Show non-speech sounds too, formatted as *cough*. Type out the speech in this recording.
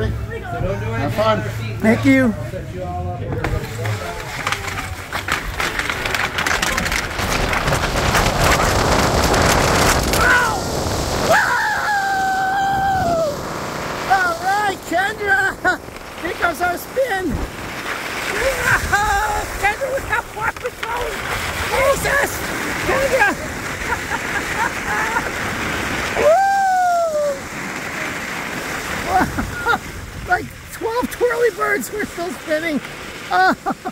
Ready? Have fun. Thank you. All right, Kendra. Here comes our spin. Yeah, *laughs* Kendra, look how far we're going. Jesus, Kendra. *laughs* Woo! like whirly birds were still spinning. Oh. *laughs*